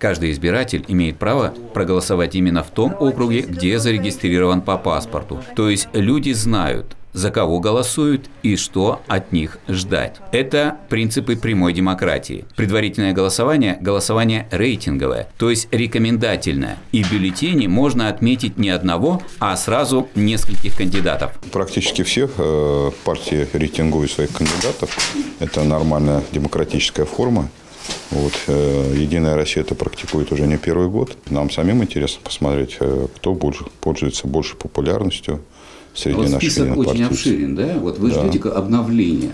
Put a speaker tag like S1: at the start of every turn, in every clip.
S1: Каждый избиратель имеет право проголосовать именно в том округе, где зарегистрирован по паспорту. То есть люди знают, за кого голосуют и что от них ждать. Это принципы прямой демократии. Предварительное голосование – голосование рейтинговое, то есть рекомендательное. И в бюллетене можно отметить не одного, а сразу нескольких кандидатов.
S2: Практически все э, партии рейтингуют своих кандидатов. Это нормальная демократическая форма. Вот, э, Единая Россия это практикует уже не первый год. Нам самим интересно посмотреть, э, кто больше, пользуется больше популярностью среди
S1: вот
S2: наших
S1: список очень обширен, да? Вот вы
S2: Да.
S1: ждете обновления.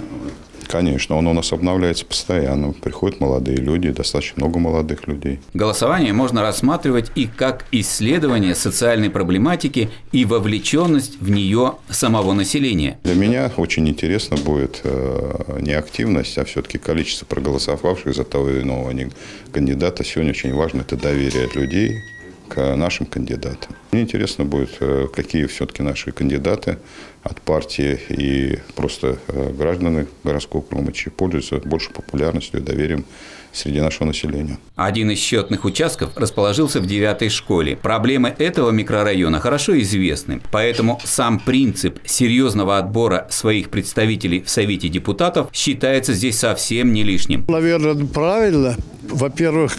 S2: Конечно, он у нас обновляется постоянно. Приходят молодые люди, достаточно много молодых людей.
S1: Голосование можно рассматривать и как исследование социальной проблематики и вовлеченность в нее самого населения.
S2: Для меня очень интересно будет э, не активность, а все-таки количество проголосовавших за того или иного кандидата. Сегодня очень важно это доверие людей к нашим кандидатам. Мне интересно будет, э, какие все-таки наши кандидаты от партии и просто э, граждане городского Крумачи пользуются больше популярностью и доверием среди нашего населения.
S1: Один из счетных участков расположился в девятой школе. Проблемы этого микрорайона хорошо известны, поэтому сам принцип серьезного отбора своих представителей в Совете депутатов считается здесь совсем не лишним.
S3: Наверное, правильно. Во-первых,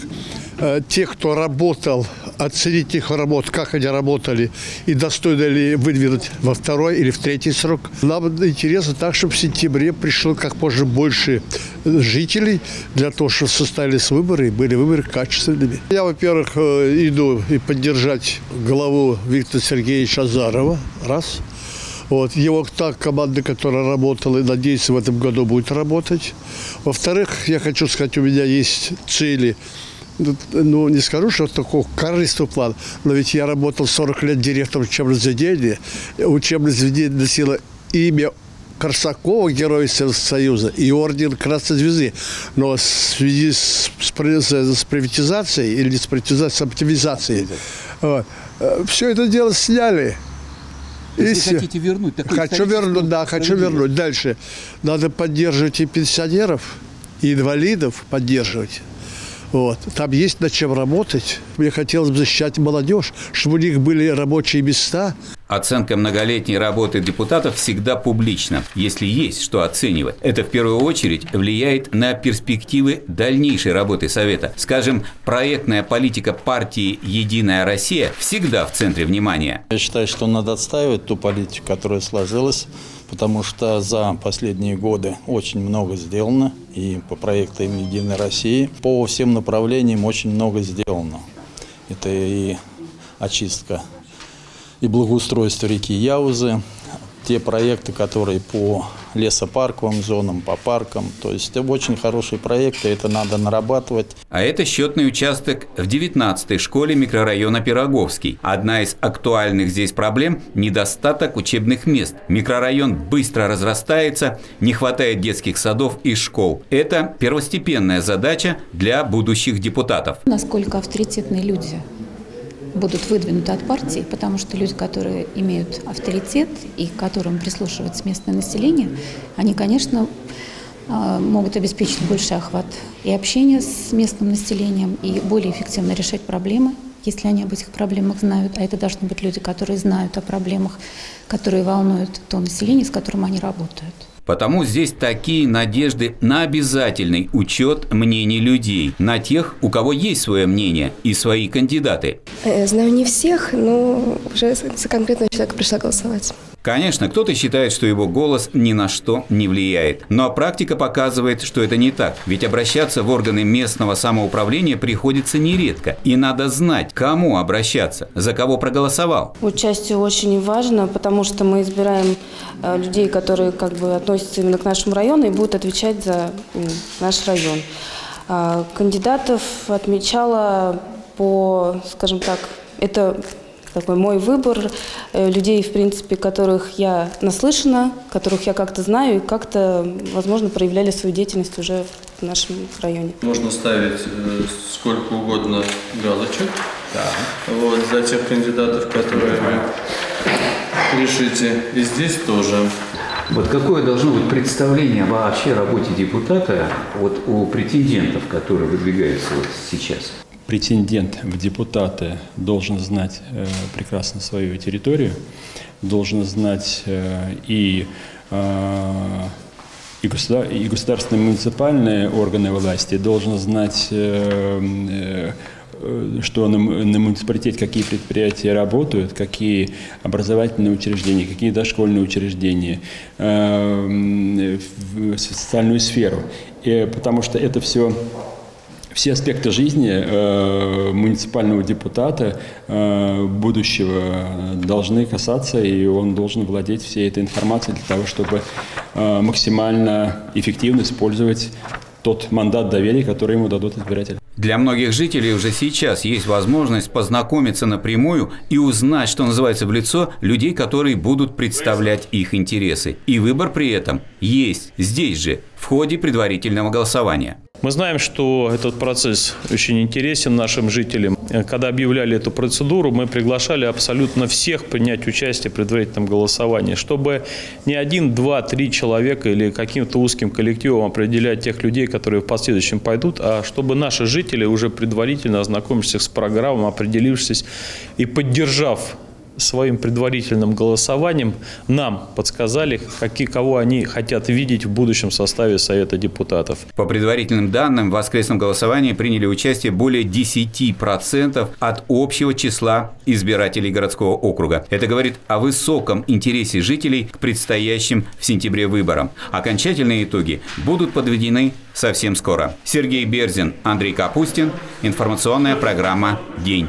S3: э, тех, кто работал, оценить их работу, как они работали, и достойно ли выдвинуть во второй или в третий срок. Нам интересно так, чтобы в сентябре пришло как можно больше жителей для того, чтобы состоялись выборы и были выборы качественными. Я, во-первых, э, иду и поддержать главу Виктора Сергеевича Азарова. Раз. Вот. Его та команда, которая работала, надеюсь, в этом году будет работать. Во-вторых, я хочу сказать, у меня есть цели ну, не скажу, что такого корыстного плана, но ведь я работал 40 лет директором учебного заведения. Учебное заведение носило имя Корсакова, Героя Советского Союза, и орден Красной Звезды. Но в связи с, с, с- приватизацией, или с приватизацией, с оптимизацией, все это дело сняли. И всё.
S1: вернуть
S3: Хочу вернуть, да, хочу вернуть. Дальше. Надо поддерживать и пенсионеров, и инвалидов поддерживать. Вот. Там есть над чем работать. Мне хотелось бы защищать молодежь, чтобы у них были рабочие места.
S1: Оценка многолетней работы депутатов всегда публична, если есть что оценивать. Это в первую очередь влияет на перспективы дальнейшей работы Совета. Скажем, проектная политика партии «Единая Россия» всегда в центре внимания.
S4: Я считаю, что надо отстаивать ту политику, которая сложилась, потому что за последние годы очень много сделано, и по проектам «Единой России». По всем направлениям очень много сделано. Это и очистка и благоустройство реки Яузы, те проекты, которые по лесопарковым зонам, по паркам. То есть это очень хорошие проекты, это надо нарабатывать.
S1: А это счетный участок в 19-й школе микрорайона Пироговский. Одна из актуальных здесь проблем – недостаток учебных мест. Микрорайон быстро разрастается, не хватает детских садов и школ. Это первостепенная задача для будущих депутатов.
S5: насколько авторитетные люди будут выдвинуты от партии, потому что люди, которые имеют авторитет и которым прислушивается местное население, они, конечно, э, могут обеспечить больший охват и общение с местным населением, и более эффективно решать проблемы, если они об этих проблемах знают. А это должны быть люди, которые знают о проблемах, которые волнуют то население, с которым они работают.
S1: Потому здесь такие надежды на обязательный учет мнений людей, на тех, у кого есть свое мнение и свои кандидаты.
S6: Э, Знаю не всех, но уже за конкретного человека пришла голосовать.
S1: Конечно, кто-то считает, что его голос ни на что не влияет. Но практика показывает, что это не так. Ведь обращаться в органы местного самоуправления приходится нередко. И надо знать, кому обращаться, за кого проголосовал.
S7: Участие очень важно, потому что мы избираем э, людей, которые как бы относятся именно к нашему району и будут отвечать за наш район. А, Кандидатов отмечала по, скажем так, это такой мой выбор э, людей, в принципе, которых я наслышана, которых я как-то знаю и как-то, возможно, проявляли свою деятельность уже в нашем районе.
S8: Можно ставить э, сколько угодно галочек. Вот, за тех кандидатов, которые вы решите. И здесь тоже.
S1: Вот какое должно быть представление вообще о работе депутата вот у претендентов, которые выдвигаются вот сейчас?
S9: Претендент в депутаты должен знать э, прекрасно свою территорию, должен знать э, и, э, и, государ, и государственные муниципальные органы власти, должен знать э, э, что на, на муниципалитете какие предприятия работают, какие образовательные учреждения, какие дошкольные учреждения, э, в социальную сферу. И, потому что это все все аспекты жизни э, муниципального депутата э, будущего должны касаться, и он должен владеть всей этой информацией для того, чтобы э, максимально эффективно использовать тот мандат доверия, который ему дадут избиратели.
S1: Для многих жителей уже сейчас есть возможность познакомиться напрямую и узнать, что называется, в лицо людей, которые будут представлять их интересы. И выбор при этом есть здесь же, в ходе предварительного голосования.
S10: Мы знаем, что этот процесс очень интересен нашим жителям. Когда объявляли эту процедуру, мы приглашали абсолютно всех принять участие в предварительном голосовании, чтобы не один, два, три человека или каким-то узким коллективом определять тех людей, которые в последующем пойдут, а чтобы наши жители уже предварительно ознакомившись с программой, определившись и поддержав своим предварительным голосованием нам подсказали, какие, кого они хотят видеть в будущем составе Совета депутатов.
S1: По предварительным данным, в воскресном голосовании приняли участие более 10% от общего числа избирателей городского округа. Это говорит о высоком интересе жителей к предстоящим в сентябре выборам. Окончательные итоги будут подведены совсем скоро. Сергей Берзин, Андрей Капустин. Информационная программа «День».